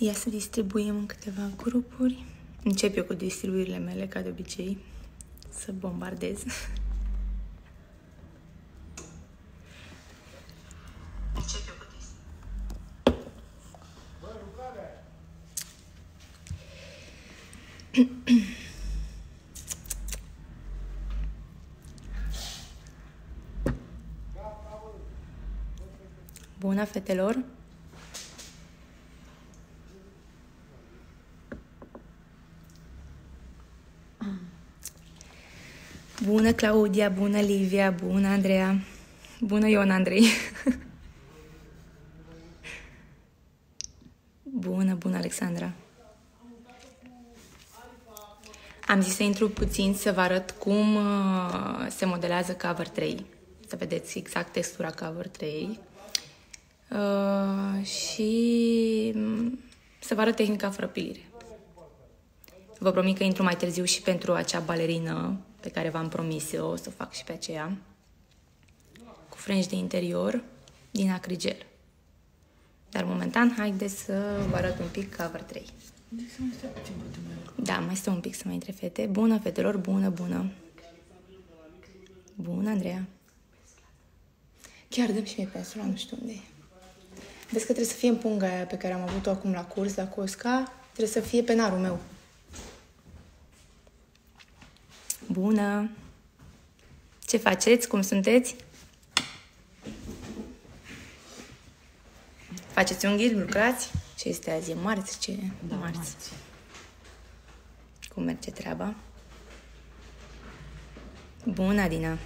Ia să distribuim în câteva grupuri. Încep eu cu distribuirile mele, ca de obicei, să bombardez. Bună, fetelor! Bună, Claudia! Bună, Livia! Bună, Andreea! Bună, Ion Andrei! bună, bună, Alexandra! Am zis să intru puțin să vă arăt cum uh, se modelează cover 3. Să vedeți exact textura cover 3. Uh, și mm, să vă arăt tehnica fără pilire. Vă promit că intru mai târziu și pentru acea balerină pe care v-am promis eu, o să fac și pe aceea, cu frângi de interior din acrigel. Dar momentan, haideți să vă arăt un pic cover 3. Da, mai stă un pic să mai intre fete. Bună, fetelor, bună, bună. Bună, Andreea. Chiar dăm și mie pensula, nu știu unde e. Vezi că trebuie să fie în punga aia pe care am avut-o acum la curs, la Cosca, trebuie să fie penarul meu. Bună! Ce faceți? Cum sunteți? Faceți unghii? Lucrați? Ce este azi? E marți? Ce? Da, marți. marți. Cum merge treaba? Bună, Adina!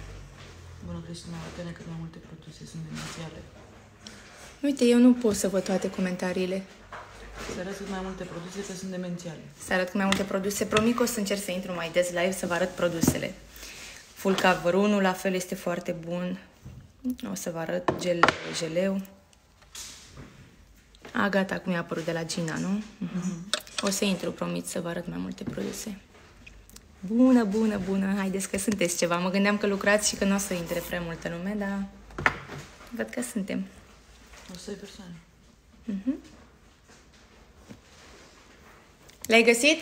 Bună, Cristina, arată cât mai multe produse sunt demențiale. Uite, eu nu pot să văd toate comentariile. Să arăți cât mai multe produse că sunt demențiale. Să arăt mai multe produse. Promit că o să încerc să intru mai des live să vă arăt produsele. Full cover 1, la fel este foarte bun. O să vă arăt gel, geleu. A, gata, cum i-a apărut de la Gina, nu? Uh-huh. O să intru, promit, să vă arăt mai multe produse. Bună, bună, bună. Haideți că sunteți ceva. Mă gândeam că lucrați și că nu o să intre prea multă lume, dar văd că suntem. O să ai persoane. Uh-huh. L-ai găsit?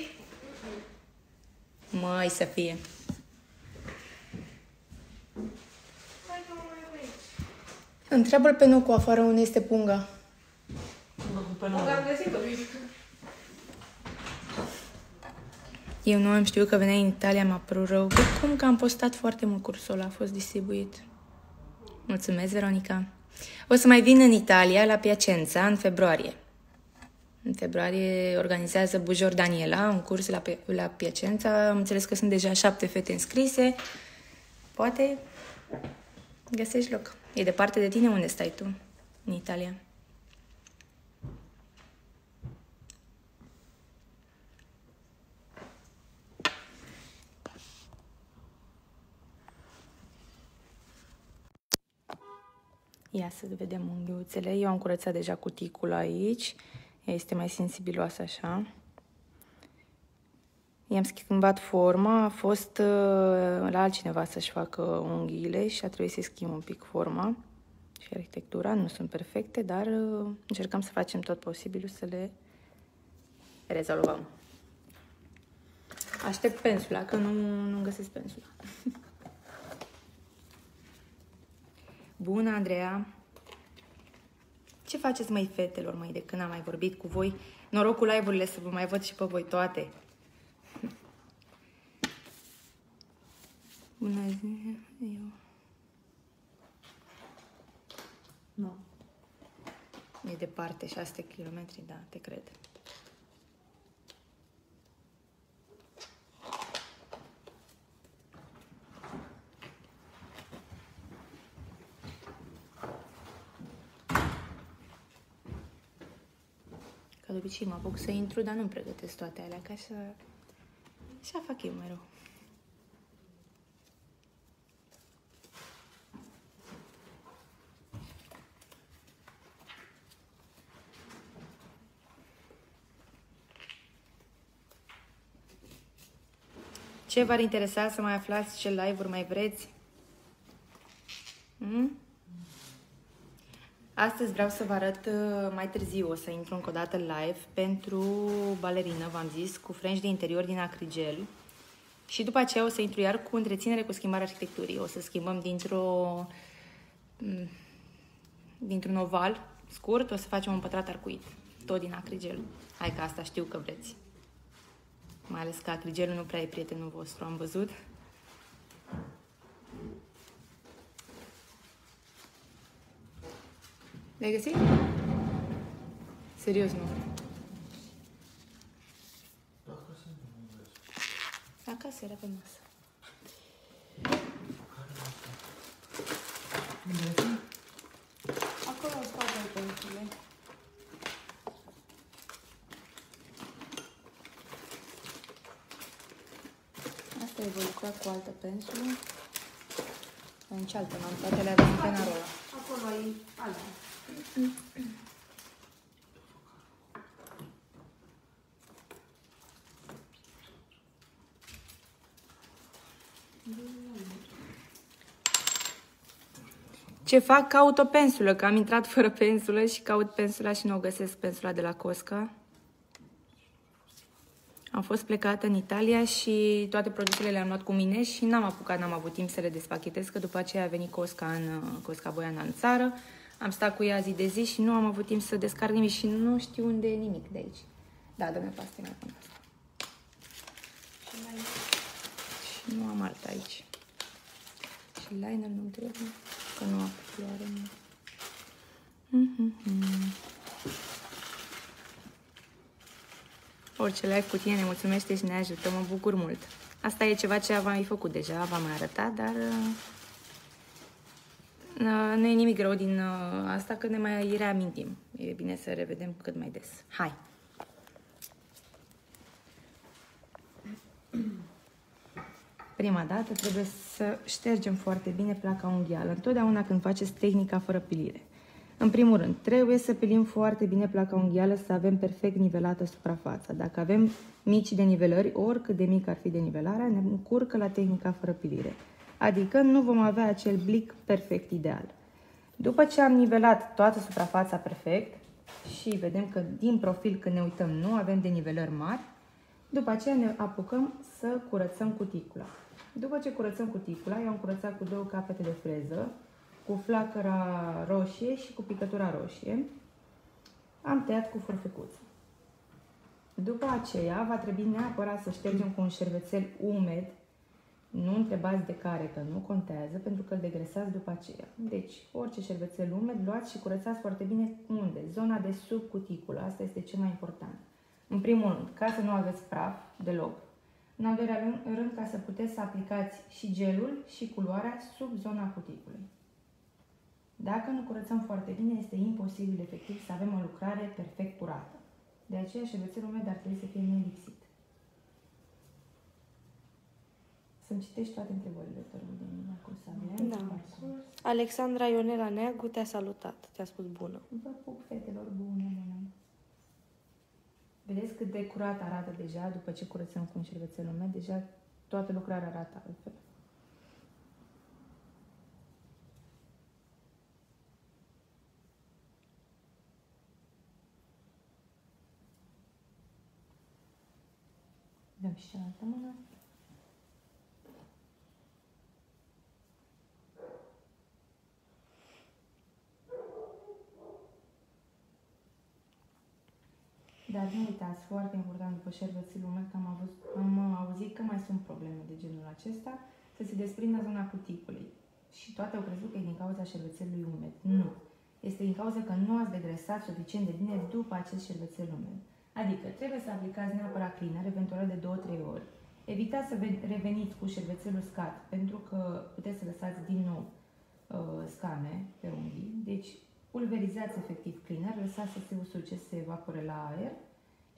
Mai să fie. Întreabă-l pe Nucu afară unde este punga. Mă cu penală. Eu nu am știut că veneai în Italia, m-a părut rău. Bă, cum că am postat foarte mult cursul ăla, a fost distribuit. Mulțumesc, Veronica. O să mai vin în Italia, la Piacenza, în februarie. În februarie organizează Bujor Daniela un curs la, Pi- la Piacenza. Am înțeles că sunt deja șapte fete înscrise. Poate găsești loc. E departe de tine unde stai tu, în Italia. Ia să vedem unghiuțele. Eu am curățat deja cuticul aici. Ea este mai sensibiloasă așa. I-am schimbat forma, a fost uh, la altcineva să-și facă unghiile și a trebuit să-i schimb un pic forma și arhitectura. Nu sunt perfecte, dar uh, încercăm să facem tot posibilul să le rezolvăm. Aștept pensula, că nu, nu găsesc pensula. Bună, Andreea! Ce faceți, mai fetelor, mai de când am mai vorbit cu voi? Norocul live-urile să vă mai văd și pe voi toate. Bună zi, eu... Nu. E departe, 6 km, da, te cred. Ca de obicei mă apuc să intru, dar nu pregătesc toate alea, ca să... Așa fac eu mereu. Ce v-ar interesa să mai aflați ce live-uri mai vreți? Hmm? Astăzi vreau să vă arăt uh, mai târziu, o să intru încă o dată live pentru balerină, v-am zis, cu frenci de interior din acrigel. Și după aceea o să intru iar cu întreținere cu schimbarea arhitecturii. O să schimbăm dintr-o mm, dintr-un oval scurt, o să facem un pătrat arcuit, tot din acrigel. Hai că asta știu că vreți. Mai ales că acrigelul nu prea e prietenul vostru, am văzut. Le-ai găsit? Serios, nu. Acasă era pe masă. Acolo în spate ai pensurile. Asta e voi lucra cu altă pensulă. În cealaltă, n-am toate le avem în penarolă. Acolo ai alea. Ce fac? Caut o pensulă, că am intrat fără pensulă și caut pensula și nu o găsesc pensula de la Cosca. Am fost plecată în Italia și toate produsele le-am luat cu mine și n-am apucat, n-am avut timp să le despachetez, că după aceea a venit Cosca, în, Cosca Boiana în țară. Am stat cu ea zi de zi și nu am avut timp să descarc nimic și nu știu unde e nimic de aici. Da, dă-mi paste mai pun asta. Și nu am alta aici. Și liner nu trebuie, că nu am floare. Mm-hmm. Orice live cu tine ne mulțumește și ne ajută, mă bucur mult. Asta e ceva ce v-am mai făcut deja, v-am mai arătat, dar uh, uh, nu e nimic rău din uh, asta, că ne mai reamintim. E bine să revedem cât mai des. Hai! Prima dată trebuie să ștergem foarte bine placa unghială, întotdeauna când faceți tehnica fără pilire. În primul rând, trebuie să pilim foarte bine placa unghială să avem perfect nivelată suprafața. Dacă avem mici denivelări, oricât de mic ar fi denivelarea, ne încurcă la tehnica fără pilire. Adică nu vom avea acel blic perfect ideal. După ce am nivelat toată suprafața perfect și vedem că din profil când ne uităm nu avem denivelări mari, după aceea ne apucăm să curățăm cuticula. După ce curățăm cuticula, eu am curățat cu două capete de freză, cu flacăra roșie și cu picătura roșie. Am tăiat cu forfecuță. După aceea, va trebui neapărat să ștergem cu un șervețel umed. Nu întrebați de care, că nu contează, pentru că îl degresați după aceea. Deci, orice șervețel umed, luați și curățați foarte bine unde? Zona de sub cuticulă. Asta este cel mai important. În primul rând, ca să nu aveți praf deloc. În al doilea rând, rând ca să puteți să aplicați și gelul și culoarea sub zona cuticulei. Dacă nu curățăm foarte bine, este imposibil efectiv să avem o lucrare perfect curată. De aceea șervețelul umed ar trebui să fie nelipsit. Să-mi citești toate întrebările, te rog, de mine, cu să Da. Alexandra Ionela Neagu te-a salutat, te-a spus bună. Vă pup, fetelor bune, bune. Vedeți cât de curat arată deja, după ce curățăm cu un șervețel umed, deja toată lucrarea arată altfel. Dăm și cealaltă mână. Dar nu uitați, foarte important după șervețelul meu, că am, avut, am auzit că mai sunt probleme de genul acesta, să se desprindă zona cuticulei. Și toate au crezut că e din cauza șervețelului umed. Nu. Este din cauza că nu ați degresat suficient de bine după acest șervețel umed. Adică trebuie să aplicați neapărat cleaner, eventual de 2-3 ori. Evitați să reveniți cu șervețelul uscat, pentru că puteți să lăsați din nou uh, scame pe unghii. Deci pulverizați efectiv cleaner, lăsați să se usuce, să se evapore la aer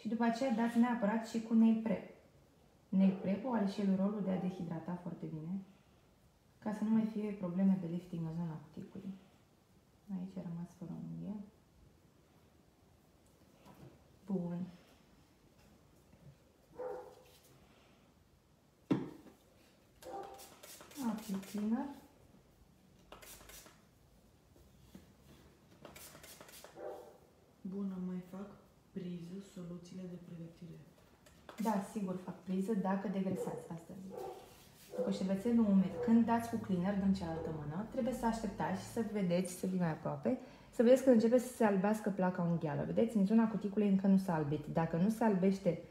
și după aceea dați neapărat și cu nail prep. Nail prep are și el rolul de a dehidrata foarte bine, ca să nu mai fie probleme de lifting în zona cuticului. Aici a rămas fără unghie. Bun. Aplic cleaner. Bună, mai fac priză soluțiile de pregătire. Da, sigur, fac priză dacă degresați asta. După șervețelul umed, când dați cu cleaner, dăm cealaltă mână, trebuie să așteptați și să vedeți, să vii mai aproape, să vedeți că începe să se albească placa unghială. Vedeți, în zona cuticulei încă nu s-a albit. Dacă nu se albește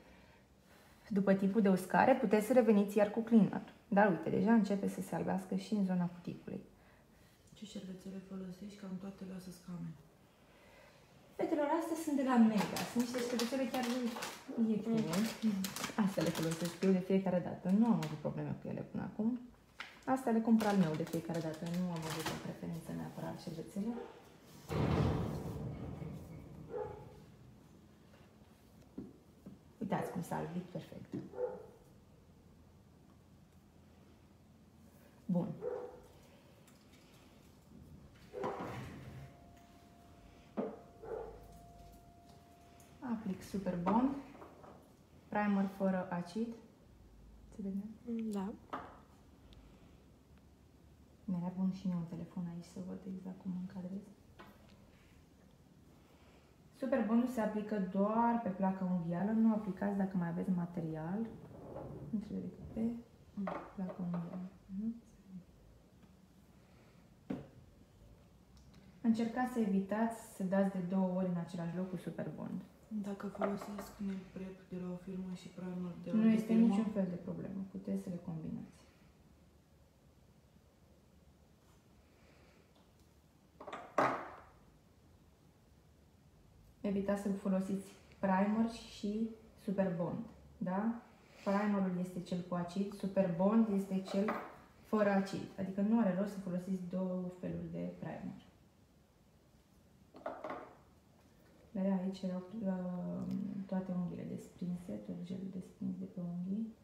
după tipul de uscare, puteți să reveniți iar cu cleaner. Dar uite, deja începe să se albească și în zona cuticulei. Ce șervețele folosești? Cam toate lasă scame. Fetelor, astea sunt de la Mega. Sunt niște șervețele chiar ieftine. Astea le folosesc eu de fiecare dată. Nu am avut probleme cu ele până acum. Astea le cumpăr al meu de fiecare dată. Nu am avut o preferință neapărat șervețele. Uitați cum s-a albit perfect. Bun. Super Bond, primer fără acid. Se vede? Da. Mi-era bun și mie un telefon aici să văd exact cum mă încadrez. Super Bondul se aplică doar pe placa unghială, nu aplicați dacă mai aveți material. Nu trebuie decât pe placa unghială. Mhm. Încercați să evitați să dați de două ori în același loc cu Super Bond. Dacă folosesc nail prep de la o firmă și primer de la Nu altă este firmă, niciun fel de problemă, puteți să le combinați. Evitați să folosiți primer și super bond, da? Primerul este cel cu acid, super bond este cel fără acid. Adică nu are rost să folosiți două feluri de primer. Vedea aici erau uh, toate unghiile desprinse, tot gelul desprins de pe unghii.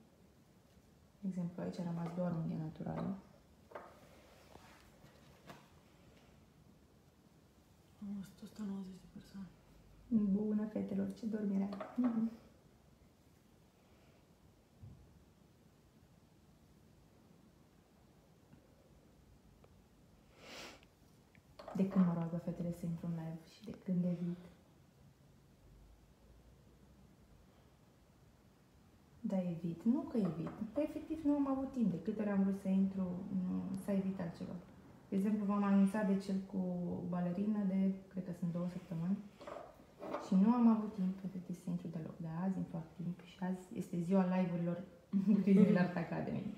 De exemplu, aici a rămas doar unghie naturală. am 190 de persoane. Bună, fetelor, ce dormire. Mhm. De când mă roagă fetele să intru în live și de când evit. Da, evit. Nu că evit. Că efectiv nu am avut timp. De câte ori am vrut să intru, nu, s-a evitat ceva. De exemplu, v-am anunțat de cel cu balerină de, cred că sunt două săptămâni. Și nu am avut timp efectiv să intru deloc. Dar azi îmi fac timp și azi este ziua live-urilor Disney Art Academy.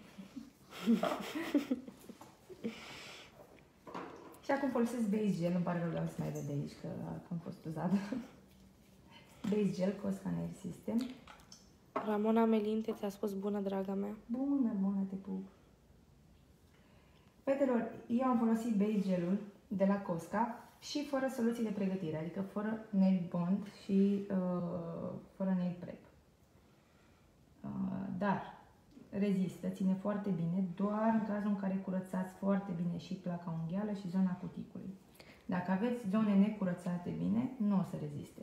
și acum folosesc base gel, îmi pare rău, dar nu se mai vede aici că am fost uzată. base gel Cosca Nail System. Ramona Melinte ți-a spus bună, draga mea. Bună, bună, te pup. Fetelor, eu am folosit base gelul de la Cosca și fără soluții de pregătire, adică fără nail bond și uh, fără nail prep. Uh, dar rezistă, ține foarte bine, doar în cazul în care curățați foarte bine și placa unghială și zona cuticulei. Dacă aveți zone necurățate bine, nu o să reziste.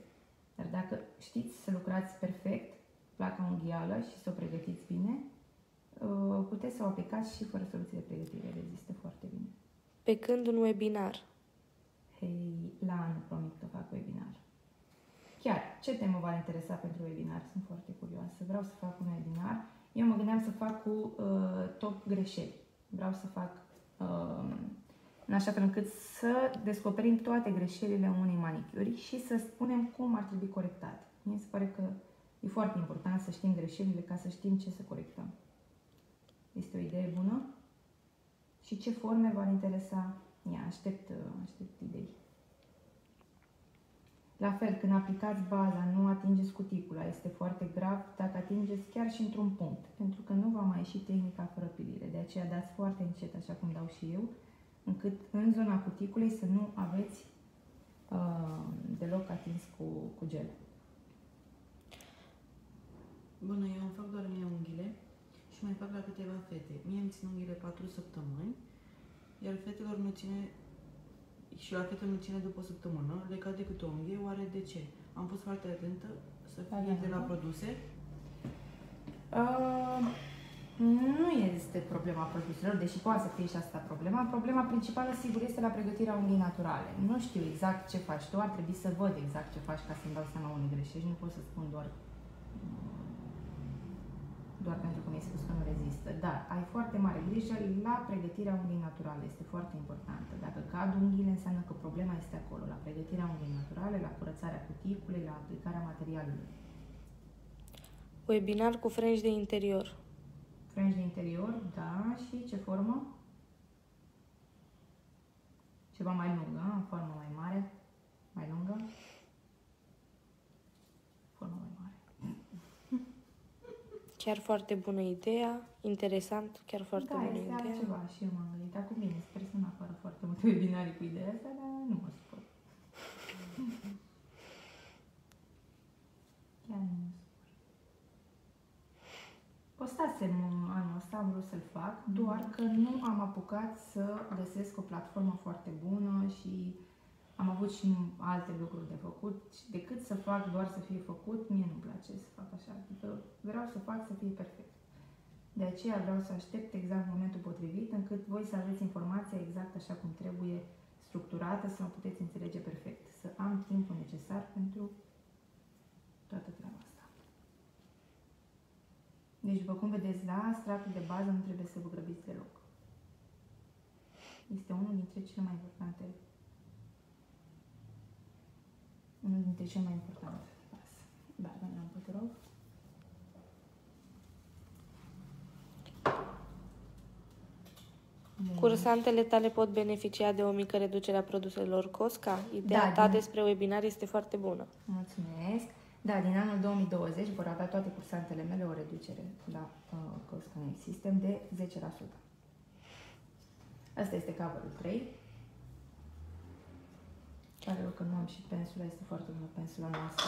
Dar dacă știți să lucrați perfect placa unghială și să o pregătiți bine, uh, puteți să o aplicați și fără soluții de pregătire, rezistă foarte bine. Pe când un webinar? Hei, la anul promit că fac webinar. Chiar, ce temă v-ar interesa pentru webinar? Sunt foarte curioasă. Vreau să fac un webinar. Eu mă gândeam să fac cu uh, top greșeli. Vreau să fac uh, în așa fel încât să descoperim toate greșelile unei manicuri și să spunem cum ar trebui corectate. Mie se pare că e foarte important să știm greșelile ca să știm ce să corectăm. Este o idee bună? Și ce forme v-ar interesa? Ia, aștept, uh, aștept idei. La fel, când aplicați baza, nu atingeți cuticula. Este foarte grav dacă atingeți chiar și într-un punct, pentru că nu va mai ieși tehnica fără pilire. De aceea dați foarte încet, așa cum dau și eu, încât în zona cuticulei să nu aveți uh, deloc atins cu, cu gel. Bună, eu îmi fac doar mie unghiile și mai fac la câteva fete. Mie îmi țin unghiile 4 săptămâni, iar fetelor nu ține și la fete nu ține după o săptămână, le cade câte o unghie, oare de ce? Am fost foarte atentă să fie de la produse. Uh, nu este este problema produselor, deși poate să fie și asta problema. Problema principală, sigur, este la pregătirea unghii naturale. Nu știu exact ce faci tu, ar trebui să văd exact ce faci ca să-mi dau seama unde greșești. Nu pot să spun doar doar pentru că mi-ai spus că nu rezistă. Dar ai foarte mare grijă la pregătirea unghii naturale. Este foarte importantă. Dacă cad unghiile, înseamnă că problema este acolo, la pregătirea unghii naturale, la curățarea cuticulei, la aplicarea materialului. Webinar cu frangi de interior. Frangi de interior, da, și ce formă? Ceva mai lungă, în formă mai mare, mai lungă. Formă mai mare. Chiar foarte bună ideea, interesant, chiar foarte da, bună este ideea. altceva și eu m-am gândit. Acum bine, sper să nu apară foarte multe webinarii cu ideea asta, dar nu mă supăr. Chiar nu mă supăr. Postasem anul ăsta, am vrut să-l fac, doar că nu am apucat să găsesc o platformă foarte bună și am avut și alte lucruri de făcut și decât să fac doar să fie făcut, mie nu-mi place să fac așa. Adică vreau să fac să fie perfect. De aceea vreau să aștept exact momentul potrivit încât voi să aveți informația exact așa cum trebuie structurată, să mă puteți înțelege perfect. Să am timpul necesar pentru toată treaba asta. Deci, după cum vedeți, la stratul de bază nu trebuie să vă grăbiți deloc. Este unul dintre cele mai importante unul dintre cele mai importante pas. Da, doamna, te rog. Cursantele tale pot beneficia de o mică reducere a produselor COSCA? Ideea Da, ta din- despre webinar este foarte bună. Mulțumesc. Da, din anul 2020 vor avea toate cursantele mele o reducere la uh, Cost Connect System de 10%. Asta este coverul 3. Pare rău că nu am și pensula, este foarte bună pensula noastră.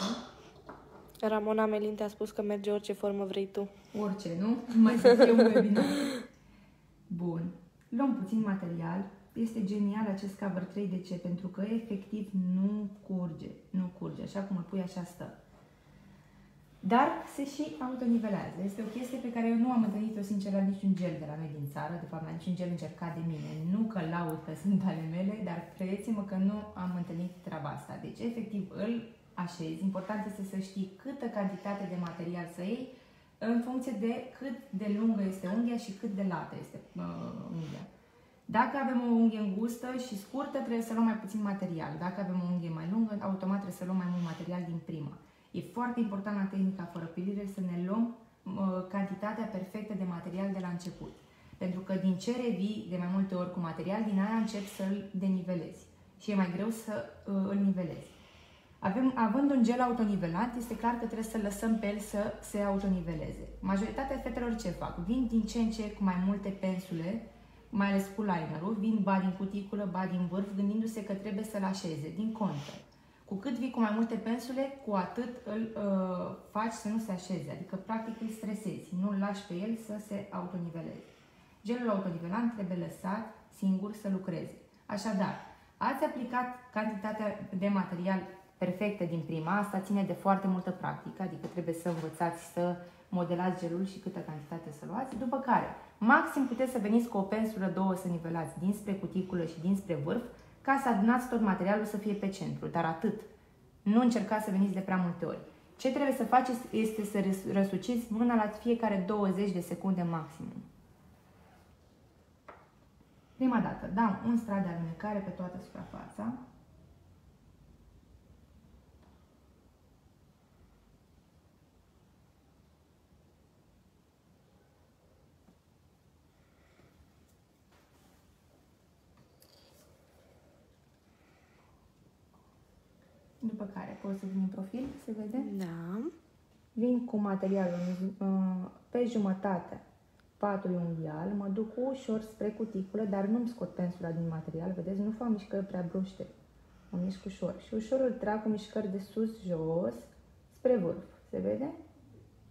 Ramona Melin te-a spus că merge orice formă vrei tu. Orice, nu? Mai să fie un webinar. Bun. Luăm puțin material. Este genial acest cover 3. De ce? Pentru că efectiv nu curge. Nu curge. Așa cum îl pui, așa stă. Dar se și autonivelează. Este o chestie pe care eu nu am întâlnit-o sincer la niciun gel de la noi din țară, de fapt la niciun gel încercat de mine. Nu că laud că sunt ale mele, dar credeți-mă că nu am întâlnit treaba asta. Deci efectiv îl așezi. Important este să știi câtă cantitate de material să iei în funcție de cât de lungă este unghia și cât de lată este uh, unghia. Dacă avem o unghie îngustă și scurtă, trebuie să luăm mai puțin material. Dacă avem o unghie mai lungă, automat trebuie să luăm mai mult material din prima. E foarte important la tehnica fără pilire să ne luăm uh, cantitatea perfectă de material de la început. Pentru că din ce revii de mai multe ori cu material, din aia încep să-l denivelezi. Și e mai greu să uh, îl nivelezi. Avem, având un gel autonivelat, este clar că trebuie să lăsăm pe el să se autoniveleze. Majoritatea fetelor ce fac? Vin din ce în ce cu mai multe pensule, mai ales cu linerul, vin ba din cuticulă, ba din vârf, gândindu-se că trebuie să-l așeze, din contră. Cu cât vii cu mai multe pensule, cu atât îl uh, faci să nu se așeze, adică practic îl stresezi, nu îl lași pe el să se autoniveleze. Gelul autonivelant trebuie lăsat singur să lucreze. Așadar, ați aplicat cantitatea de material perfectă din prima, asta ține de foarte multă practică, adică trebuie să învățați să modelați gelul și câtă cantitate să luați, după care maxim puteți să veniți cu o pensulă, două să nivelați dinspre cuticulă și dinspre vârf, ca să adunați tot materialul să fie pe centru, dar atât. Nu încercați să veniți de prea multe ori. Ce trebuie să faceți este să răsuciți mâna la fiecare 20 de secunde maximum. Prima dată, dau un strat de alunecare pe toată suprafața. După care pot să vin în profil, se vede? Da. Vin cu materialul uh, pe jumătate patului unghial, mă duc ușor spre cuticulă, dar nu-mi scot pensula din material, vedeți, nu fac mișcări prea bruște, mă mișc ușor. Și ușor îl trag cu mișcări de sus-jos spre vârf, se vede?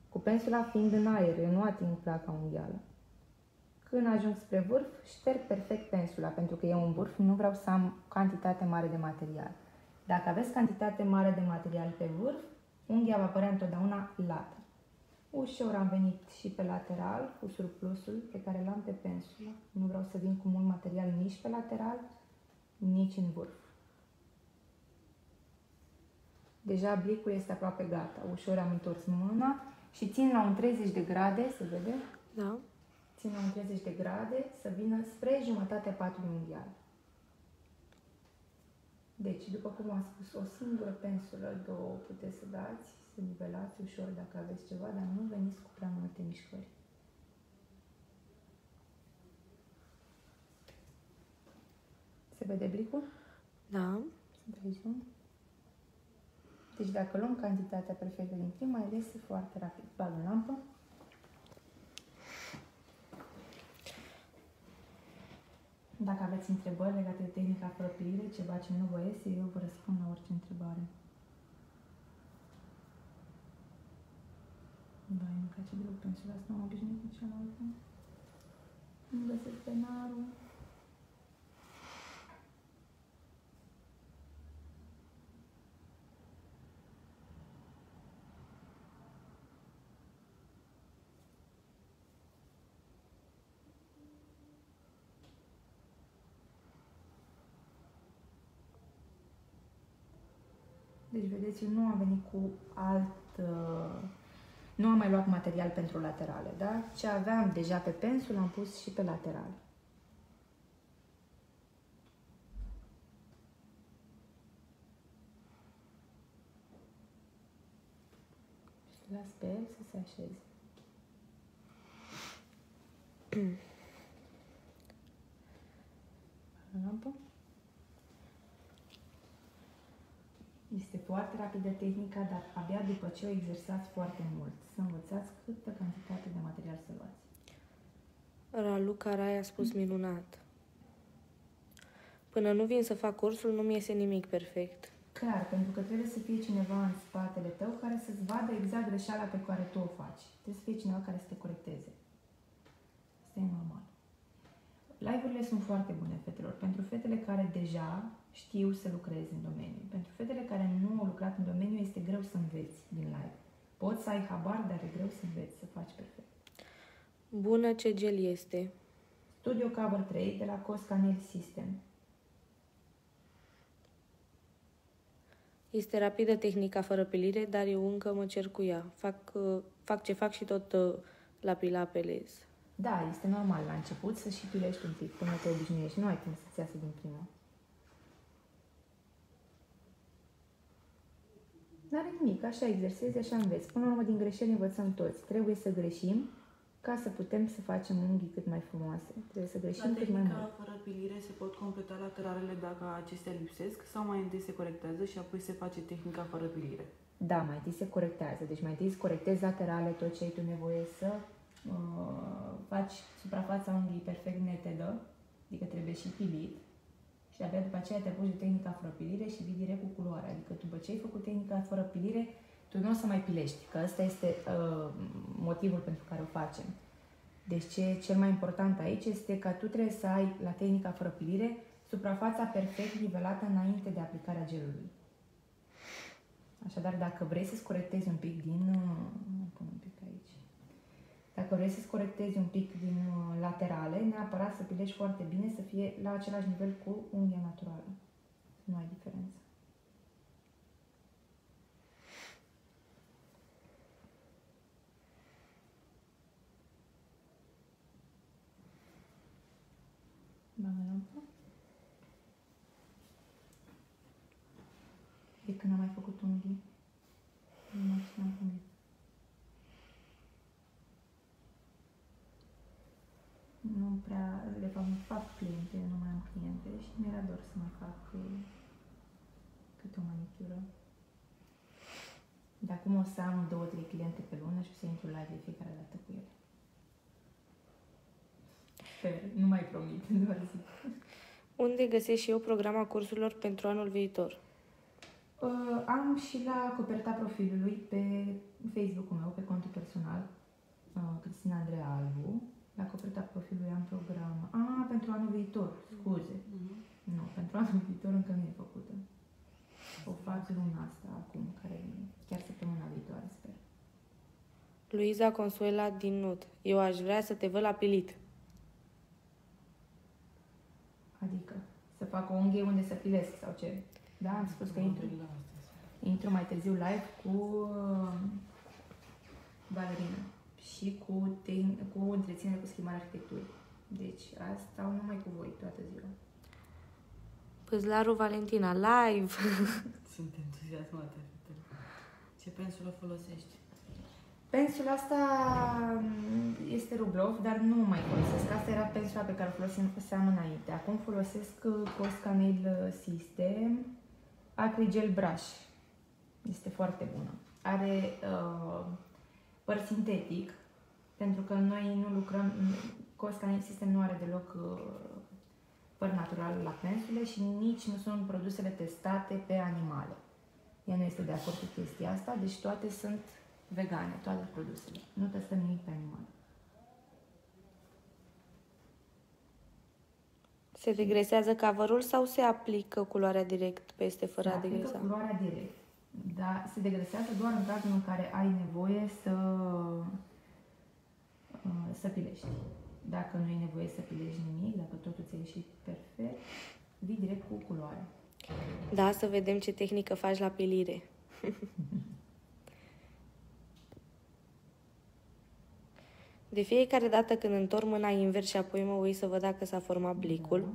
Cu pensula fiind în aer, eu nu ating placa unghială. Când ajung spre vârf, șterg perfect pensula, pentru că e un vârf, nu vreau să am cantitate mare de material. Dacă aveți cantitate mare de material pe vârf, unghia va părea întotdeauna lată. Ușor am venit și pe lateral cu surplusul pe care l-am pe pensulă. Nu vreau să vin cu mult material nici pe lateral, nici în vârf. Deja blicul este aproape gata. Ușor am întors mâna și țin la un 30 de grade, se vede? Da. Țin la un 30 de grade să vină spre jumătatea patului unghial. Deci, după cum am spus, o singură pensulă, două puteți să dați, să nivelați ușor dacă aveți ceva, dar nu veniți cu prea multe mișcări. Se vede blicul? Da. Sunt aici, nu? Deci dacă luăm cantitatea perfectă din prima, el iese foarte rapid. Bag în lampă. Dacă aveți întrebări legate de tehnica fără pilire, ceva ce nu vă iese, eu vă răspund la orice întrebare. Da, îmi place deloc pensula asta, am obișnuit cu cealaltă. Nu găsesc penarul. Deci, vedeți, eu nu am venit cu alt... uh, Nu am mai luat material pentru laterale, da? Ce aveam deja pe pensul am pus și pe lateral. Și las pe el să se așeze. La lampă. Este foarte rapidă tehnica, dar abia după ce o exersați foarte mult, să învățați câtă cantitate de material să luați. Raluca Rai a spus minunat. Până nu vin să fac cursul, nu mi iese nimic perfect. Clar, pentru că trebuie să fie cineva în spatele tău care să-ți vadă exact greșeala pe care tu o faci. Trebuie să fie cineva care să te corecteze. Asta e normal. Live-urile sunt foarte bune, fetelor. Pentru fetele care deja știu să lucreze în domeniu. Pentru fetele care nu au lucrat în domeniu, este greu să înveți din live. Poți să ai habar, dar e greu să înveți, să faci perfect. Bună, ce gel este? Studio Cover 3 de la Cosca Nail System. Este rapidă tehnica fără pilire, dar eu încă mă cer cu ea. Fac, uh, fac ce fac și tot uh, la pila apelez. Da, este normal la început să și pilești un pic până te obișnuiești. Nu ai timp să-ți iasă din prima. N-are nimic, așa exersezi, așa înveți. Până la urmă, din greșeli învățăm toți. Trebuie să greșim ca să putem să facem unghii cât mai frumoase. Trebuie să La greșim cât mai tehnica mult. fără pilire se pot completa lateralele dacă acestea lipsesc sau mai întâi se corectează și apoi se face tehnica fără pilire. Da, mai întâi se corectează. Deci mai întâi îți corectezi laterale tot ce ai tu nevoie să uh, faci suprafața unghiei perfect netedă, adică trebuie și pilit. Și abia după aceea te apuci de tehnica fără pilire și vii direct cu culoarea. Adică după ce ai făcut tehnica fără pilire, tu nu o să mai pilești, că ăsta este uh, motivul pentru care o facem. Deci ce cel mai important aici este că tu trebuie să ai la tehnica fără pilire suprafața perfect nivelată înainte de aplicarea gelului. Așadar, dacă vrei să-ți corectezi un pic din... uh, Pun un pic aici. Dacă vrei să-ți corectezi un pic din uh, laterale, neapărat să pilești foarte bine, să fie la același nivel cu unghia naturală. Nu ai diferență. Bagă lampa. De când am mai făcut unghii, nu mai știam cum e. Nu prea, de fapt, nu fac cliente, nu mai am cliente și mi-era dor să mai fac uh, câte o manicură. De acum o să am două, trei cliente pe lună și o să intru live de fiecare dată cu ele. Sper, nu mai promit, doar zic. Unde găsesc și eu programa cursurilor pentru anul viitor? Uh, am și la coperta profilului pe Facebook-ul meu, pe contul personal, uh, Cristina Andreea Albu. La coperta profilului am program. Ah, pentru anul viitor, scuze. Nu, pentru anul viitor încă nu e făcută. O fac luna asta acum, care vine. Chiar săptămâna viitoare, sper. Luiza Consuela din Nut. Eu aș vrea să te văd la pilit. Adică să fac o unghie unde să pilesc sau ce? Da, am spus că intru, intru mai târziu live cu uh, balerina și cu, te- cu întreținere cu schimbarea arhitecturii. Deci asta stau numai cu voi toată ziua. Pâzlaru Valentina, live! Sunt entuziasmată. fetele. Ce pensulă folosești? Pensul asta mm, este Rublov, dar nu mai folosesc. Asta era pensula pe care o foloseam înainte. Acum folosesc uh, Cosca Nail System Acrygel Brush. Este foarte bună. Are uh, păr sintetic, pentru că noi nu lucrăm, Cosca Nail System nu are deloc uh, păr natural la pensule și nici nu sunt produsele testate pe animale. Ea nu este de acord cu chestia asta, deci toate sunt vegane, toate produsele. Nu testăm nimic pe animale. Se degresează coverul sau se aplică culoarea direct peste fără Se a aplică degresa? culoarea direct. Da, se degresează doar în cazul în care ai nevoie să, uh, să pilești. Dacă nu ai nevoie să pilești nimic, dacă totul ți-a ieșit perfect, vii direct cu culoare. Da, să vedem ce tehnică faci la pilire. De fiecare dată când întorc mâna invers și apoi mă uit să văd dacă s-a format plicul,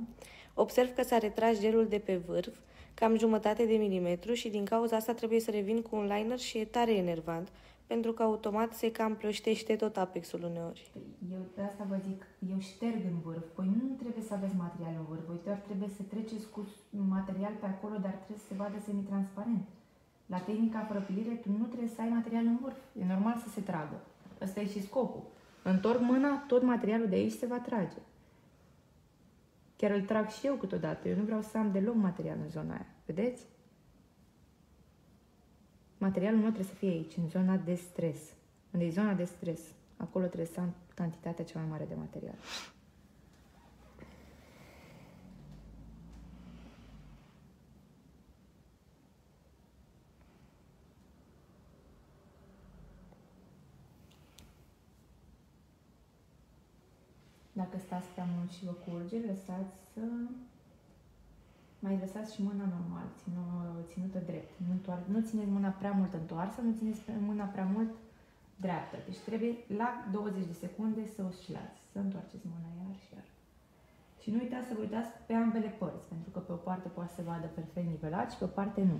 observ că s-a retras gelul de pe vârf, cam jumătate de milimetru și din cauza asta trebuie să revin cu un liner și e tare enervant, pentru că automat se cam plăștește tot apexul uneori. Păi, Eu de asta vă zic, eu șterg în vârf. Păi nu trebuie să aveți material în vârf, voi doar trebuie să treceți cu material pe acolo, dar trebuie să se vadă semi-transparent. La tehnica fără pilire, tu nu trebuie să ai material în vârf. E normal să se tragă. Ăsta e și scopul. Întorc mâna, tot materialul de aici se va trage. Chiar îl trag și eu câteodată. Eu nu vreau să am deloc material în zona aia. Vedeți? Materialul meu trebuie să fie aici, în zona de stres. Unde e zona de stres, acolo trebuie să am cantitatea cea mai mare de material. Dacă stați prea mult și vă curge, lăsați să... Mai lăsați și mâna normal, ținu, ținută drept. Nu, întoar, nu țineți mâna prea mult întoarsă, nu țineți mâna prea mult dreaptă. Deci trebuie la 20 de secunde să oscilați, să întoarceți mâna iar și iar. Și nu uitați să vă uitați pe ambele părți, pentru că pe o parte poate să vadă perfect nivelat și pe o parte nu.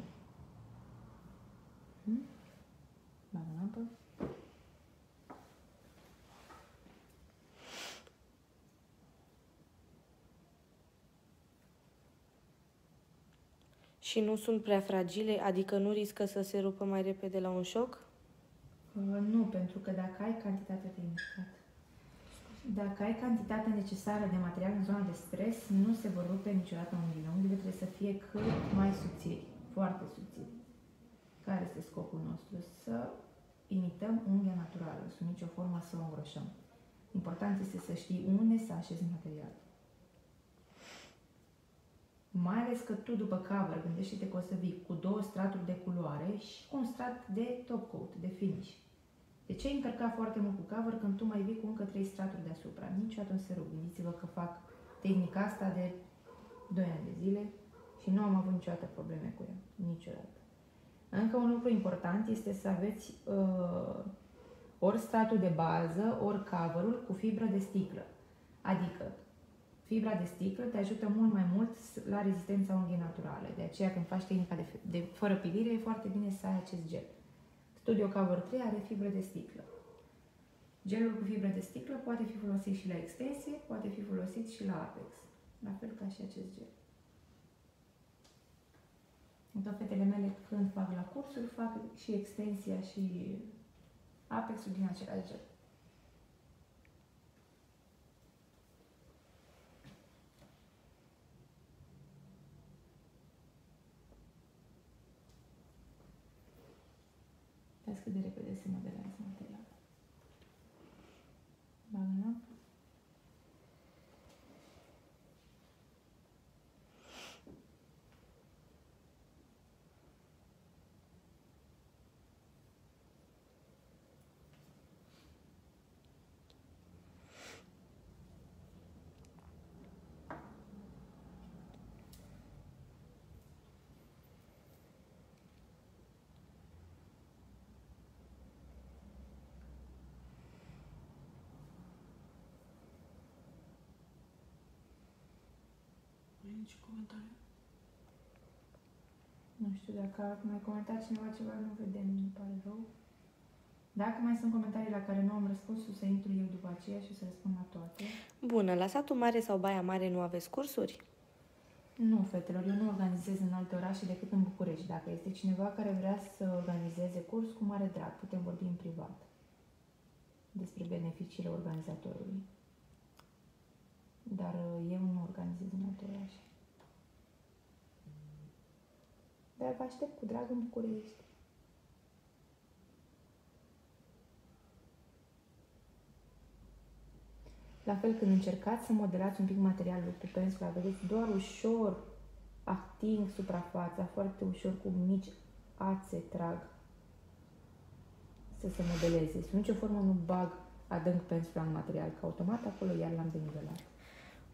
Hmm? Bagă în apă. Și nu sunt prea fragile, adică nu riscă să se rupă mai repede la un șoc? Uh, Nu, pentru că dacă ai cantitatea de mișcat, dacă ai cantitatea necesară de material în zona de stres, nu se vor rupe niciodată unghiile. Unghiile trebuie să fie cât mai subțiri, foarte subțiri. Care este scopul nostru? Să imităm unghia naturală, sub nicio formă să o îngroșăm. Important este să știi unde să așezi materialul. Mai ales că tu după cover gândește-te că o să vii cu două straturi de culoare și cu un strat de top coat, de finish. De ce încărca foarte mult cu cover când tu mai vii cu încă trei straturi deasupra? Niciodată nu se rup. Gândiți-vă că fac tehnica asta de 2 ani de zile și nu am avut niciodată probleme cu ea. Niciodată. Încă un lucru important este să aveți uh, ori stratul de bază, ori coverul cu fibră de sticlă. Adică Fibra de sticlă te ajută mult mai mult la rezistența unghiei naturale. De aceea, când faci tehnica de, de fără pilire, e foarte bine să ai acest gel. Studio Cover 3 are fibră de sticlă. Gelul cu fibră de sticlă poate fi folosit și la extensie, poate fi folosit și la apex. La fel ca și acest gel. Toate fetele mele, când fac la cursuri, fac și extensia și apexul din același gel. Cât de repede se modelează materialul. Bagă în apă. Nici comentarii. Nu știu dacă a mai comentat cineva ceva, nu vedem, îmi pare rău. Dacă mai sunt comentarii la care nu am răspuns, o să intru eu după aceea și o să răspund la toate. Bună, la satul mare sau Baia Mare nu aveți cursuri? Nu, fetelor, eu nu organizez în alte orașe decât în București. Dacă este cineva care vrea să organizeze curs, cu mare drag, putem vorbi în privat despre beneficiile organizatorului. Dar uh, eu nu organizez în alte orașe. Dar vă aștept cu drag în București. La fel, când încercați să modelați un pic materialul cu pensula, vedeți doar ușor ating suprafața, foarte ușor cu mici ațe trag să se modeleze. Sub nicio formă nu bag adânc pensula în material, că automat acolo iar l-am denivelat.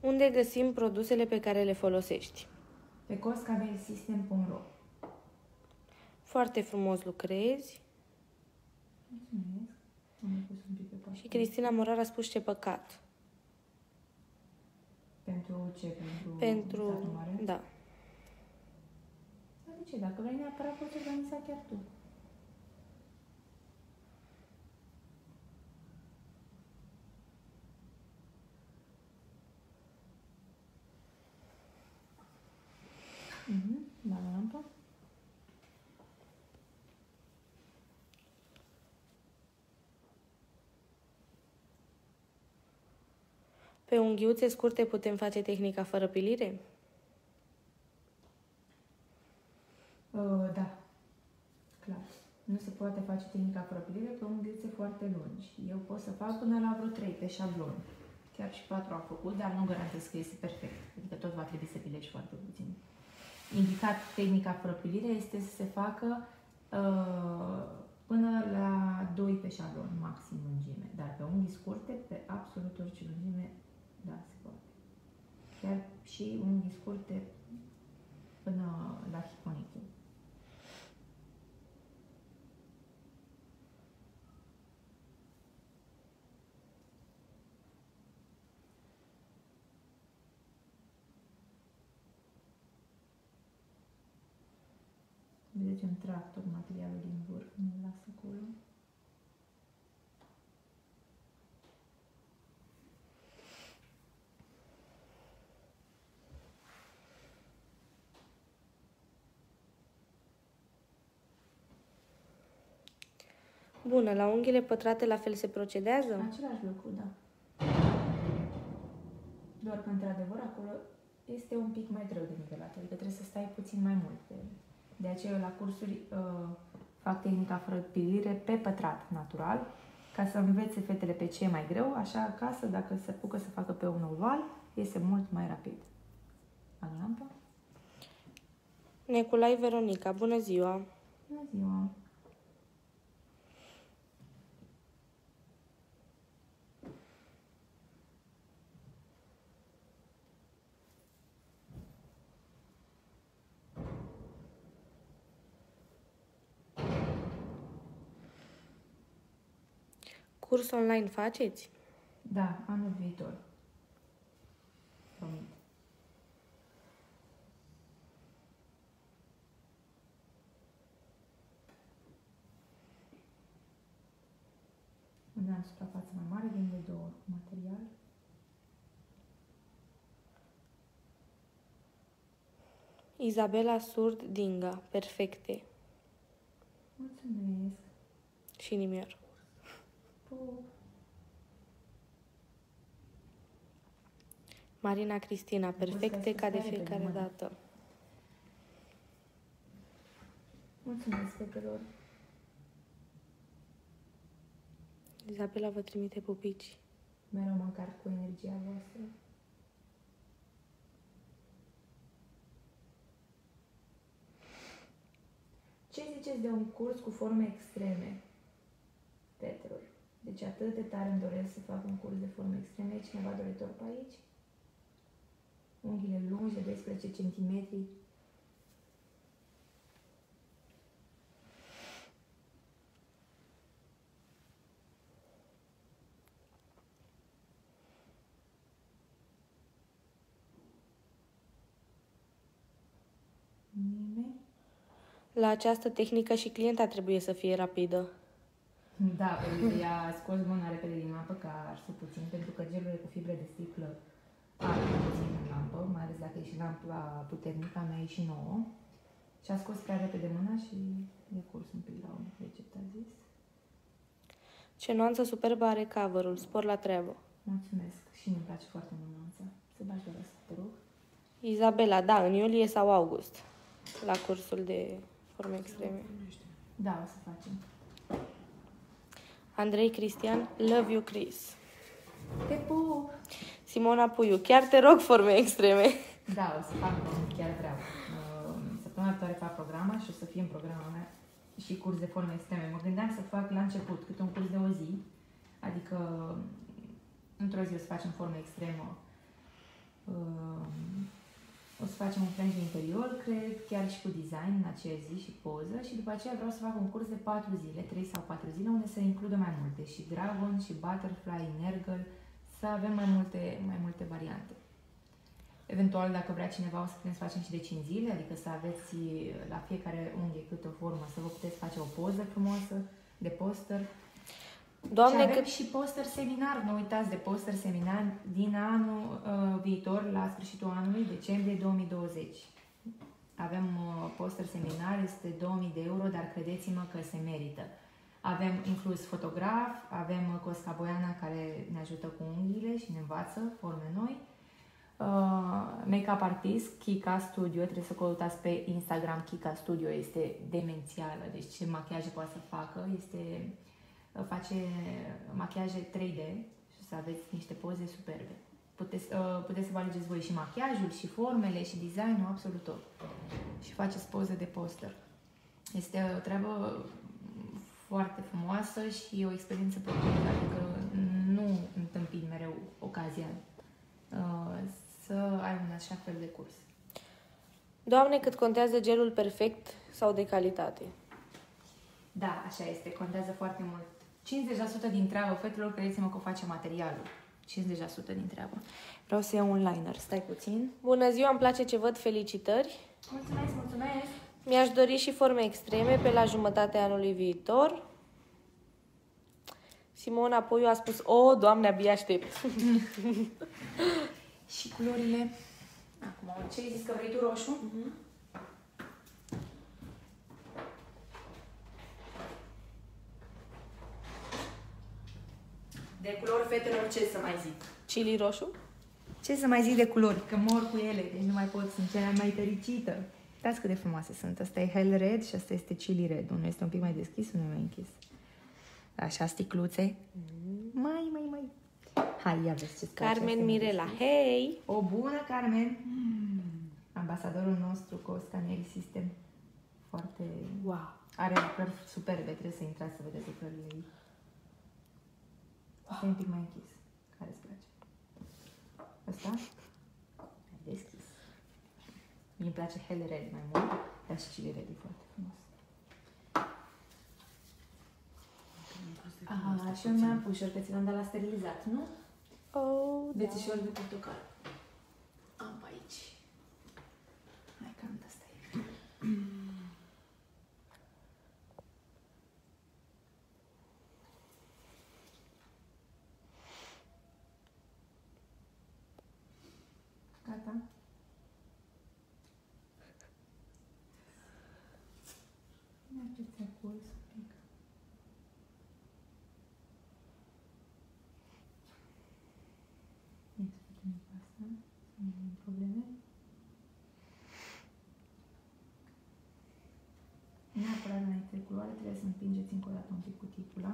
Unde găsim produsele pe care le folosești? Pe coscabelsystem.ro Foarte frumos lucrezi Mulțumesc. Am mai pus un pic pe și parcurs. Cristina Morar a spus ce păcat. Pentru ce? Pentru, Pentru... satul mare? Da. Dar de ce? Dacă vrei neapărat, poți organiza chiar tu. Mhm, da, la lampă. Pe unghiuțe scurte putem face tehnica fără pilire? Uh, da, clar. Nu se poate face tehnica fără pilire pe unghiuțe foarte lungi. Eu pot să fac până la vreo 3 pe șablon. Chiar și 4 am făcut, dar nu garantez că este perfect. Adică tot va trebui să pilești foarte puțin. Indicat tehnica fără pilire este să se facă uh, până la 2 pe șablon, maxim lungime. Dar pe unghi scurte, pe absolut orice lungime, da, se poate. Chiar și unghi scurte până la hiponicul. Vedeți un tractor, materialul din vârf, nu las acolo. Bună, la unghiile pătrate la fel se procedează? Același lucru, da. Doar că, într-adevăr, acolo este un pic mai greu de nivelat, adică trebuie să stai puțin mai mult pe el. De aceea, eu la cursuri uh, fac tehnica fără pilire pe pătrat natural, ca să învețe fetele pe ce e mai greu, așa acasă, dacă se apucă să facă pe un oval, iese mult mai rapid. La lampă? Neculai Veronica, bună ziua! Bună ziua! Curs online faceți? Da, anul viitor. Promit. Unde am suprafață mai mare, vin de două ori cu material. Izabela Surd Dinga, perfecte Mulțumesc! și nimior. Pup! Marina Cristina, perfecte ca de fiecare dată. Mulțumesc, fetelor! Izabela vă trimite pupici. Mereu mă încarc cu energia voastră. Ce ziceți de un curs cu forme extreme, fetelor? Deci atât de tare îmi doresc să fac un curs de formă extreme. Cineva doritor pe aici? Unghiile lungi de 12 cm. La această tehnică și clienta trebuie să fie rapidă. Da, pentru că ea a scos mâna repede din apă ca arse puțin, pentru că gelurile cu fibre de sticlă arde puțin în lampă, mai ales dacă e și lampa puternică, a mea e și nouă. Și a scos prea repede mâna și e curs un pic la un recept, a zis. Ce nuanță superbă are cover-ul. Spor la treabă. Mulțumesc și mi-mi place foarte mult nuanța. Să bagi de râs, te rog. Izabela, da, în iulie sau august. La cursul de forme extreme. Da, o să facem. Andrei Cristian, love you, Chris. Te pup! Simona Puiu, chiar te rog forme extreme. Da, o să fac, chiar vreau. Uh, Săptămâna viitoare fac programa și o să fie în programa mea și curs de forme extreme. Mă gândeam să fac la început câte un curs de o zi, adică într-o zi o să facem formă extremă. Uh, O să facem un flange de interior, cred, chiar și cu design în aceea zi și poză și după aceea vreau să fac un curs de 4 zile, 3 sau 4 zile, unde să includă mai multe, și dragon, și butterfly, nergal, să avem mai multe, mai multe variante. Eventual, dacă vrea cineva, o să putem să facem și de 5 zile, adică să aveți la fiecare unghie câte o formă, să vă puteți face o poză frumoasă de poster. Doamne, și avem cât... și poster seminar, nu uitați de poster seminar din anul uh, viitor, la sfârșitul anului, decembrie 2020. Avem uh, poster seminar, este 2000 de euro, dar credeți-mă că se merită. Avem inclus fotograf, avem uh, Cosca Boiana care ne ajută cu unghiile și ne învață forme noi. Uh, make-up artist, Kika Studio, trebuie să căutați pe Instagram, Kika Studio este demențială, deci ce machiaje poate să facă, este uh, face machiaje 3D și să aveți niște poze superbe. Puteți, uh, puteți să vă alegeți voi și machiajul, și formele, și designul, absolut tot. Și faceți poze de poster. Este o treabă foarte frumoasă și o experiență plăcută, adică nu întâmpin mereu ocazia uh, să ai un așa fel de curs. Doamne, cât contează gelul perfect sau de calitate. Da, așa este, contează foarte mult. 50% din treabă, fetelor, credeți-mă că o face materialul. 50% din treabă. Vreau să iau un liner, stai puțin. Bună ziua, îmi place ce văd, felicitări. Mulțumesc, mulțumesc! Mi-aș dori și forme extreme pe la jumătatea anului viitor. Simona Puiu a spus, o, doamne, abia aștept. Și culorile... Acum, ce ai zis că vrei tu roșu? De culori fetelor, ce să mai zic? Chili roșu? Ce să mai zic de culori? Că mor cu ele, deci nu mai pot, sunt cea mai fericită. Uitați cât de frumoase sunt. Asta e Hell Red și asta este Chili Red. Unul este un pic mai deschis, unul mai închis. Așa, sticluțe. Mai, mai, mai. Hai, ia vezi ce Carmen Mirela, hei! O bună, Carmen! Ambasadorul nostru, Cosca Neri System. Foarte... Wow! Are lucrări superbe, trebuie să intrați să vedeți lucrările ei. Asta e un pic mai închis. Care îți place? Asta? Mai deschis. Mie îmi place Hell Red mai mult, dar și Chili Red e foarte frumos. Aha, și eu mi-am pus că ți l-am dat la sterilizat, nu? Oh, da. Bețișor de portocal. Am pe aici. Hai, cam de asta e. Gata? Mergeți acolo să pic. Ia să facem cu asta, să nu avem probleme. Neapărat înainte de culoare trebuie să împingeți încă o dată un pic cuticula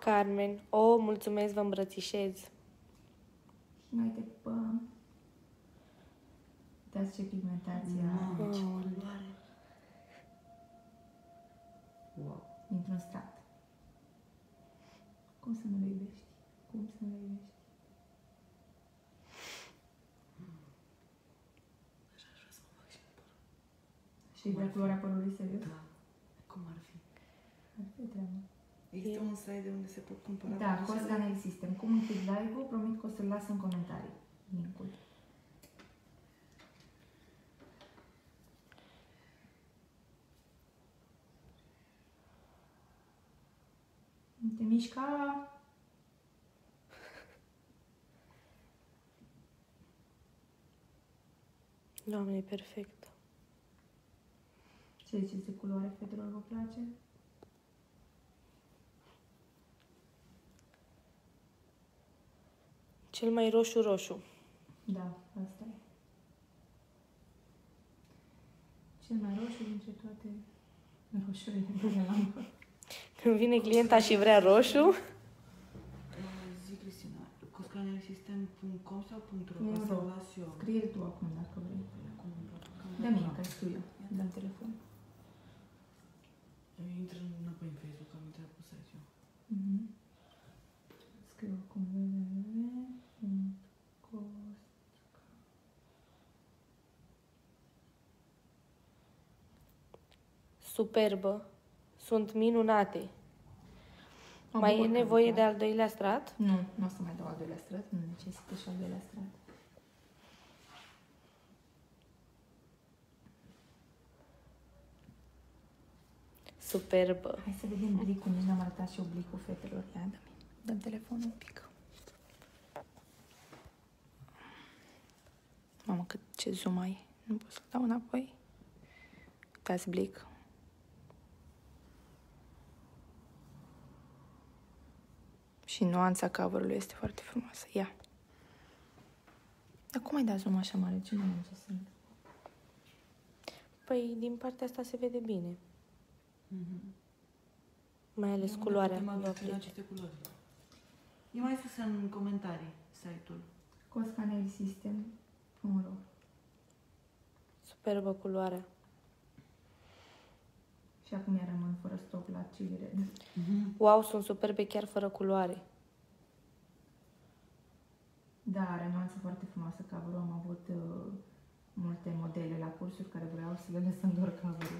Carmen, o, mulțumesc, vă îmbrățișez. și noi te pupăm. Uitați ce pigmentație Mamă, are. ce Oh. culoare! Wow! Dintr-un strat. Cum să nu le iubești? Cum să nu le iubești? Așa aș vrea să mă fac și pe păr. Și vrea culoarea părului serios? Da. Cum ar fi? Există e... un site de unde se pot cumpăra Da, Cosgan există. Cum închid live-ul, promit că o să-l las în comentarii. Linkul. Te mișca... Doamne, e perfect. Ce ziceți de culoare, Fedorul, vă place? Cel mai roșu-roșu. Da, asta e. Cel mai roșu dintre toate roșurile de la lampă. Când vine clienta și vrea roșu, Zi, Cristina, coscanersystem.com sau .ro? Eu Ca să rog. las eu. Scrie tu acum dacă vrei. Acum, că am Da dat mie, la- că scriu eu. Dăm telefon. Eu Intră înapoi în Facebook, am intrat pe site eu. Mhm. Scriu acum superbă. Sunt minunate. Mă mai e bucur că nevoie am de al doilea strat? Nu, nu o să mai dau al doilea strat, nu necesită și al doilea strat. Superbă. Hai să vedem blicul, nici n-am arătat și eu blicul fetelor. Ia, dă Dăm telefonul un pic. Mamă, cât ce zoom ai. Nu pot să-l dau înapoi. Uitați blic. Și nuanța cover-ului este foarte frumoasă. Ia. Dar cum ai dat zoom așa mare? Ce nu ce sunt? Păi, din partea asta se vede bine. Mhm. Mai ales Eu culoarea. Mă nu la aplice. aceste culori. E mai sus în comentarii site-ul. Coscaner System. Ro. Superbă culoarea. Și acum iar rămân fără stoc la chili red. Wow, sunt superbe chiar fără culoare. Da, are nuanță foarte frumoasă cover Am avut uh, multe modele la cursuri care vreau să le lăsăm doar cover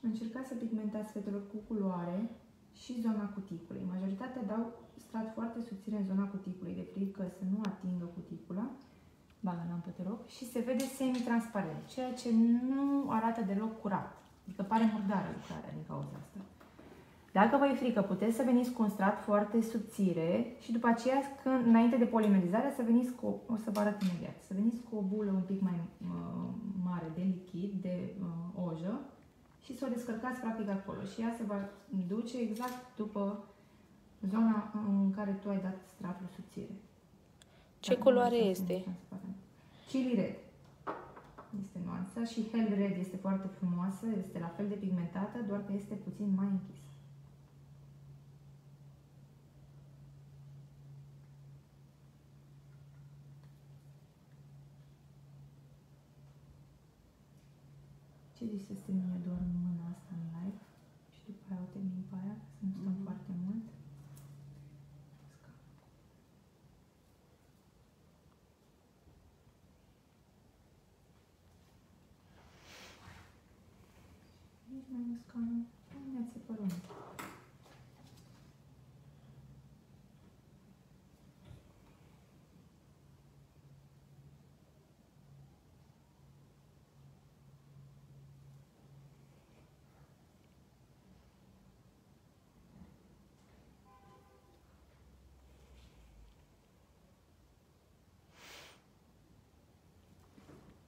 Încercați să pigmentați fetelor cu culoare și zona cuticulei. Majoritatea dau strat foarte subțire în zona cuticulei, de frică să nu atingă cuticula. Bagă lampă, te rog. Și se vede semi-transparent, ceea ce nu arată deloc curat. Adică pare murdară lucrarea din cauza asta. Dacă vă e frică, puteți să veniți cu un strat foarte subțire și după aceea, când, înainte de polimerizare, să veniți cu, o, o să vă arăt imediat, să veniți cu o bulă un pic mai uh, mare de lichid, de uh, ojă, și să o descărcați practic acolo și ea se va duce exact după zona în care tu ai dat stratul subțire. Ce Dacă culoare nu este? transparent. Chili red este nuanța și hell red este foarte frumoasă, este la fel de pigmentată, doar că este puțin mai închisă. Ce zici să strâng eu doar în mâna asta în live și după aia o termin pe aia, ca să nu stăm Mhm. foarte mult. Nici mai muscană. Nu mi-ați părut.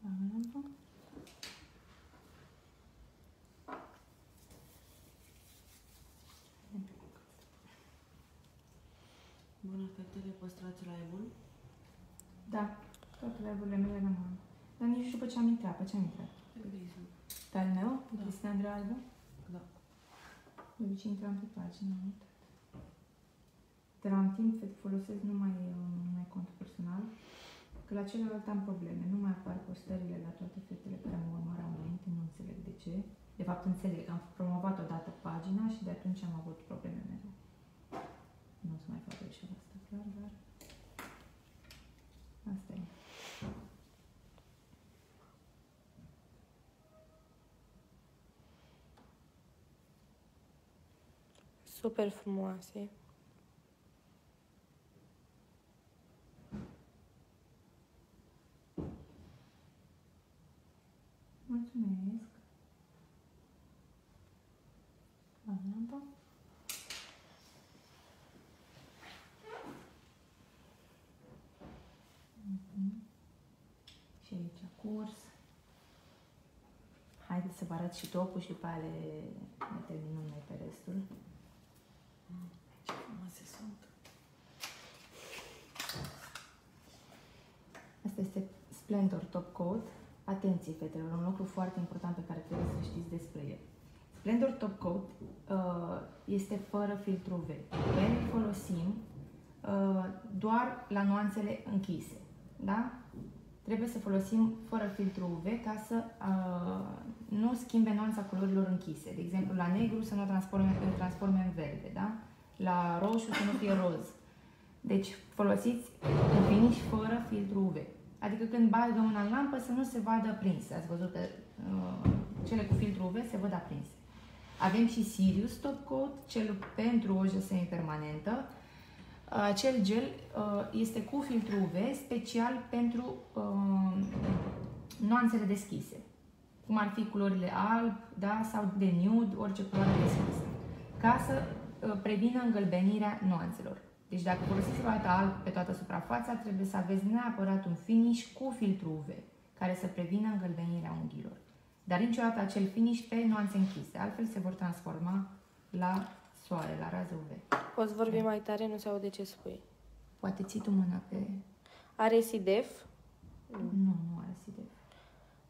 Bagă lampă. Bună, fetele, păstrați live-ul. Da, toate live-urile mele rămân. Dar nici după ce am intrat, pe ce am intrat? Pe Facebook. Pe al meu? Pe Da. Cristian Andrei Albu? Da. De obicei intram pe pagină, am uitat. De la un timp folosesc numai, uh, numai contul personal, că la celălalt am probleme. Nu mai apar postările la toate fetele care mă urmăreau înainte, nu înțeleg de ce. De fapt înțeleg, am promovat odată pagina și de atunci am avut probleme mereu. Nu o să mai fac greșeala asta, clar, dar... Asta e. Super frumoase. Mulțumesc. Lampa. Mhm. Și aici curs. Haideți să vă arăt și topul și după aia le, le terminăm noi pe restul. Ce frumoase sunt. Asta este Splendor Top Coat. Atenție, fetelor, un lucru foarte important pe care trebuie să știți despre el. Splendor Top Coat uh, este fără filtru UV. Noi îl folosim uh, doar la nuanțele închise. Da? Trebuie să folosim fără filtru UV ca să uh, nu schimbe nuanța culorilor închise. De exemplu, la negru să nu transforme, îl transforme în verde, da? La roșu să nu fie roz. Deci folosiți un finish fără filtru UV. Adică când bagă una în lampă să nu se vadă prinse. Ați văzut că uh, cele cu filtru UV se văd aprinse. Avem și Sirius Top Coat, cel pentru ojă semipermanentă. Acel gel uh, este cu filtru UV special pentru uh, nuanțele deschise, cum ar fi culorile alb da, sau de nude, orice culoare deschisă, ca să uh, prevină îngălbenirea nuanțelor. Deci dacă folosiți roata alb pe toată suprafața, trebuie să aveți neapărat un finish cu filtru UV, care să prevină îngălbenirea unghiilor. Dar niciodată acel finish pe nuanțe închise, altfel se vor transforma la soare, la raze UV. Poți vorbi mai tare, nu se aude ce spui. Poate ții tu mâna pe... Are SIDEF. Nu, nu are SIDEF.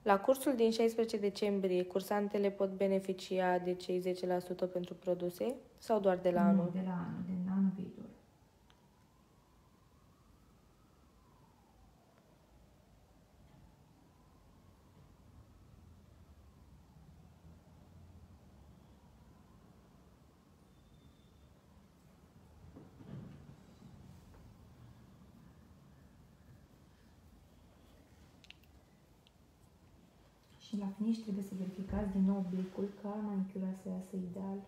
La cursul din 16 decembrie, cursantele pot beneficia de cei 10% pentru produse sau doar de la nu, anul? de la anul, de anul viitor. Și la finish trebuie să verificați din nou blicul ca manicura să iasă ideal.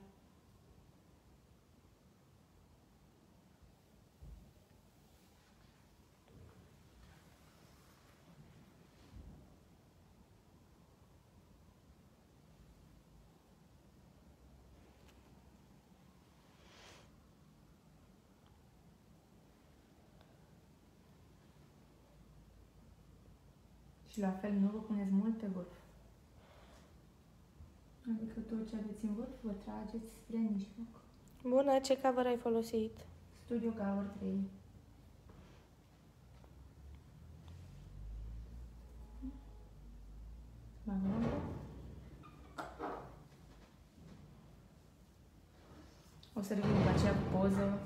Și la fel, nu vă puneți mult pe vârf. Adică tot ce aveți în vârf, vă trageți spre mijloc. Bună, ce cover ai folosit? Studio Cover 3. Bagă O să revin după aceea cu poză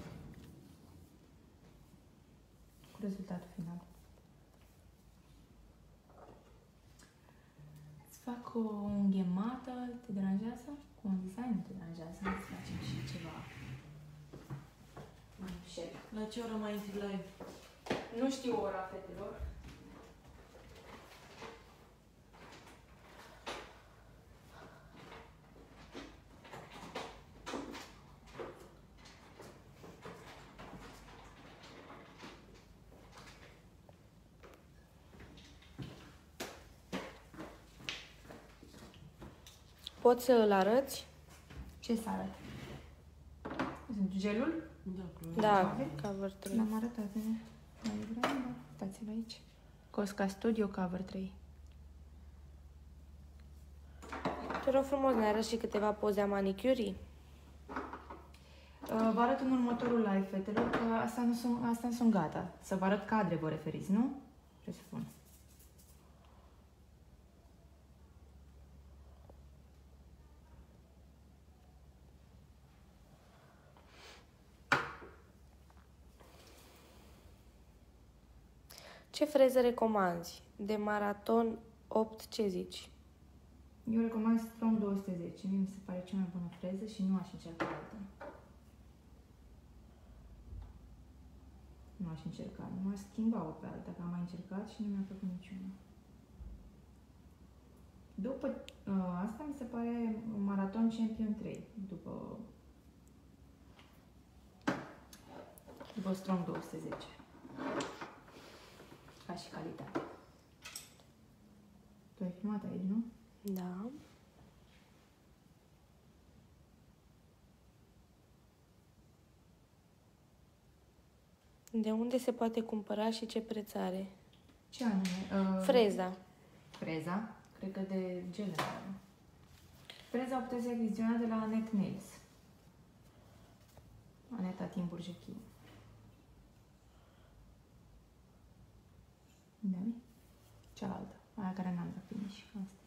cu rezultatul final. Fac o unghemată, te deranjează? Cu un design nu te deranjează, îți facem și ceva. mai ușor. La ce oră mai intri live? Nu știu ora, fetelor. Poți să îl arăți? Ce să arăt? Gelul? Da, probabil. Da, cover 3. L-am arătat de mai devreme, da. Uitați-l aici. Cosca Studio Cover 3. Te rog frumos, ne arăți și câteva poze a manicurii? Uh, Vă arăt în următorul live, fetelor, că asta nu sunt, asta nu sunt gata. Să vă arăt cadre, vă referiți, nu? Presupun. Ce freză recomanzi? De maraton 8, ce zici? Eu recomand Strong 210. Mie mi se pare cea mai bună freză și nu aș încerca alta. Nu aș încerca. Nu aș schimba-o pe alta, că am mai încercat și nu mi-a plăcut niciuna. După uh, asta mi se pare Marathon Champion 3. După Bostrom 210. Ca și calitate. Tu ai filmat aici, nu? Da. De unde se poate cumpăra și ce preț are? Ce anume? Uh, Freza. Freza. Cred că de general. Freza o puteți achiziționa de la Net Nails. Aneta Timbur Jechi. Da? Cealaltă. Aia care n-am dat finish. Asta.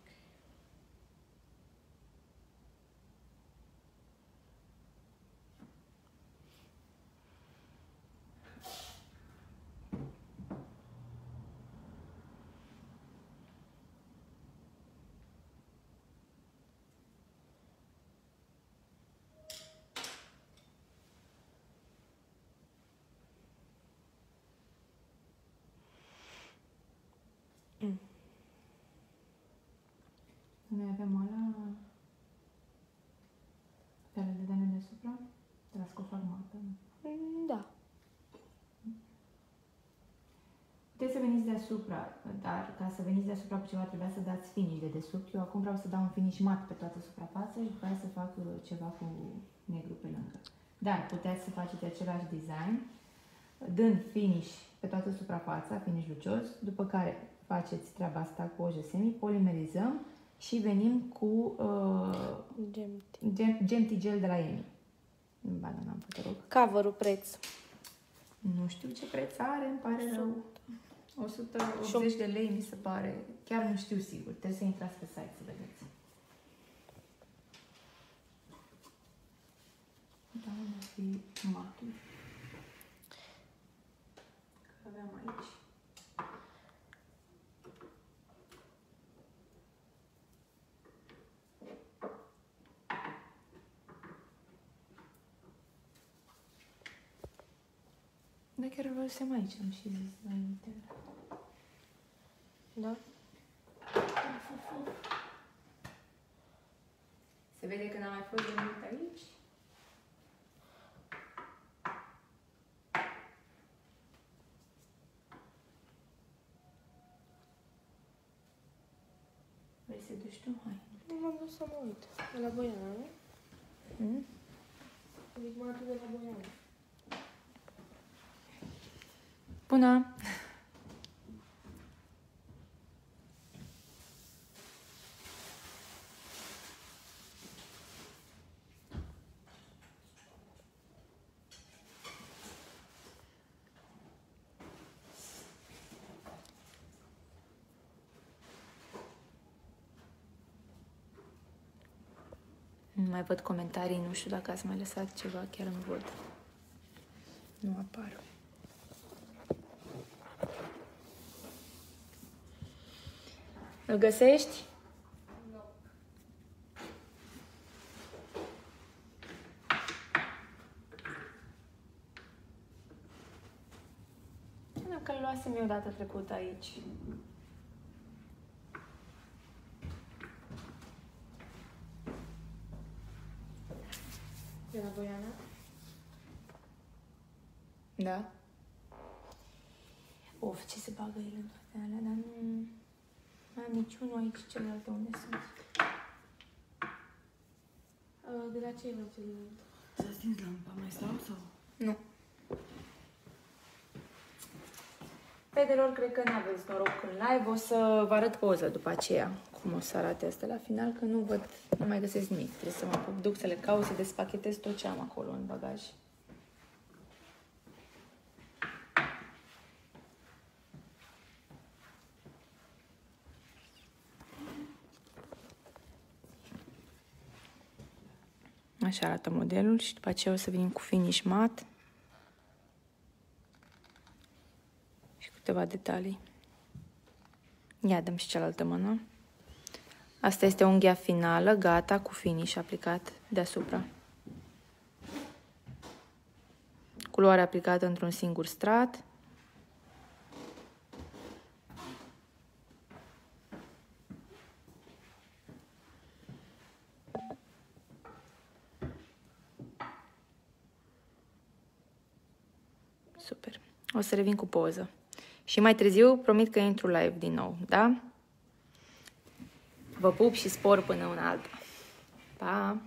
Noi avem ăla care le dăm deasupra, de la scofarmată. Mm, Da. Puteți să veniți deasupra, dar ca să veniți deasupra cu ceva trebuia să dați finish de desubt. Eu acum vreau să dau un finish mat pe toată suprafața și după aia să fac uh, ceva cu negru pe lângă. Dar puteți să faceți același design, dând finish pe toată suprafața, finish lucios, după care faceți treaba asta cu o semi, polimerizăm și venim cu uh, Gemti. gem, Gemti Gel de la Emi. Ba, da, n-am putut rog. Cover-ul preț. Nu știu ce preț are, îmi pare rău. 180 de lei mi se pare. Chiar nu știu sigur. Trebuie să intrați pe site să vedeți. Da, unde ar fi matul? Că aveam aici. Chiar îl văzusem aici, am și zis înainte. Da? Se vede că n-am mai fost de mult aici. Vrei să duci tu? Hai. Nu m-am dus să mă uit. De la Boiana, nu? Mm? Rigmatul de la Boiana. Bună! Nu mai văd comentarii, nu știu dacă ați mai lăsat ceva, chiar nu văd. Nu apar. Îl găsești? Nu, că îl luasem eu data trecută aici. De la Boiana? Da? Of, ce se bagă el în toate alea, dar nu... Nu am niciunul aici, celelalte unde sunt. Uh, De la ce era celălalt? S-a stins lampa, mai stau sau? Nu. Fetelor, cred că n-aveți noroc în live. O să vă arăt poză după aceea cum o să arate asta la final, că nu văd, nu mai găsesc nimic. Trebuie să mă apuc, duc să le caut, să despachetez tot ce am acolo în bagaj. Așa arată modelul și după aceea o să venim cu finish mat și câteva detalii. Ia dăm și cealaltă mână. Asta este unghia finală, gata, cu finish aplicat deasupra. Culoare aplicată într-un singur strat. Super. O să revin cu poză. Și mai târziu promit că intru live din nou, da? Vă pup și spor până una alta. Pa!